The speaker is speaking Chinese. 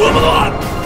断不断。